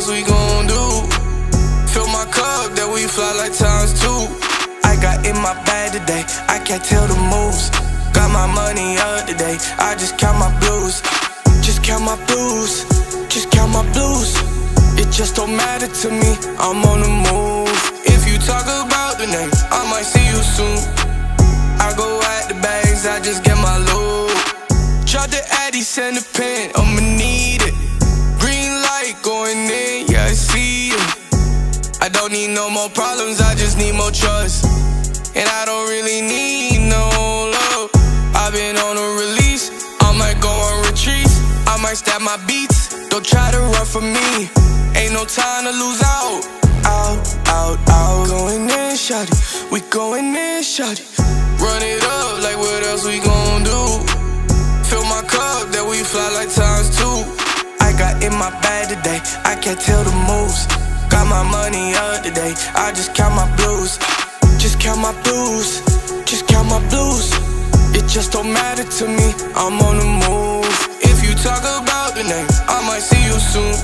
else we gon' do? Fill my cup, that we fly like times two. I got in my bag today, I can't tell the moves. Got my money up today, I just count my blues. Just count my blues, just count my blues. It just don't matter to me, I'm on the move. If you talk about the name, I might see you soon. I go at the bags, I just get my loot. Drop the Addy, send the pen, need no more problems, I just need more trust. And I don't really need no love. I've been on a release, I might go on retreats. I might stab my beats, don't try to run from me. Ain't no time to lose out. Out, out, out. Going in, shawty. We going in, shawty. Run it up, like what else we gon' do? Fill my cup, that we fly like times two. I got in my bag today, I can't tell the moves. Got my money up today, I just count my blues. Just count my blues, just count my blues. It just don't matter to me, I'm on the move. If you talk about the name, I might see you soon.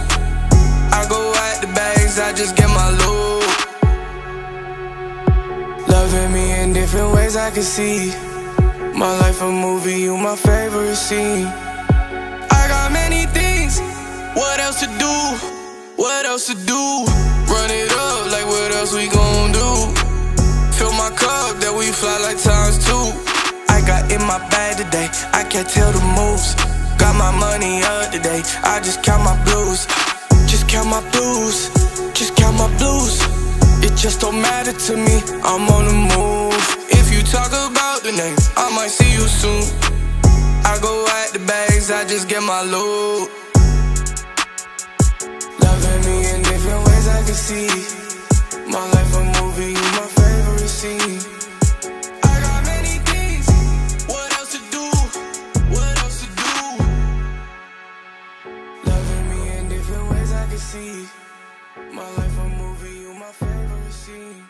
I go at the bags, I just get my loot. Loving me in different ways I can see. My life a movie, you my favorite scene. I got many things, what else to do? What else to do? Run it up, like what else we gon' do? Fill my cup, that we fly like times two. I got in my bag today, I can't tell the moves. Got my money up today, I just count my blues. Just count my blues, just count my blues. It just don't matter to me, I'm on the move. If you talk about the name, I might see you soon. I go at the bags, I just get my loot. My life a movie, you my favorite scene. I got many things, what else to do? What else to do? Loving me in different ways I can see. My life a movie, you my favorite scene.